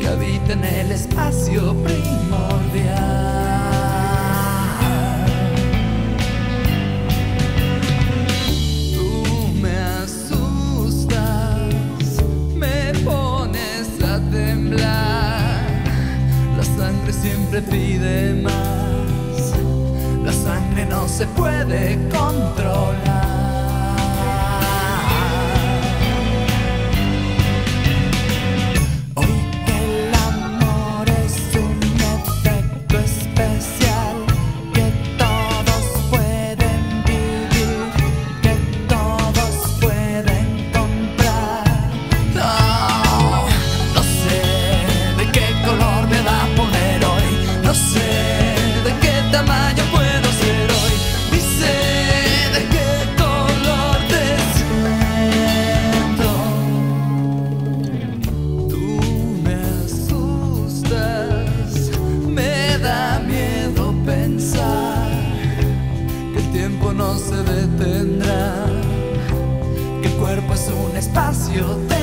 que habita en el espacio primordial. Tú me asustas, me pones a temblar. La sangre siempre pide más, la sangre no se puede controlar. no se detendrá. Que el cuerpo es un espacio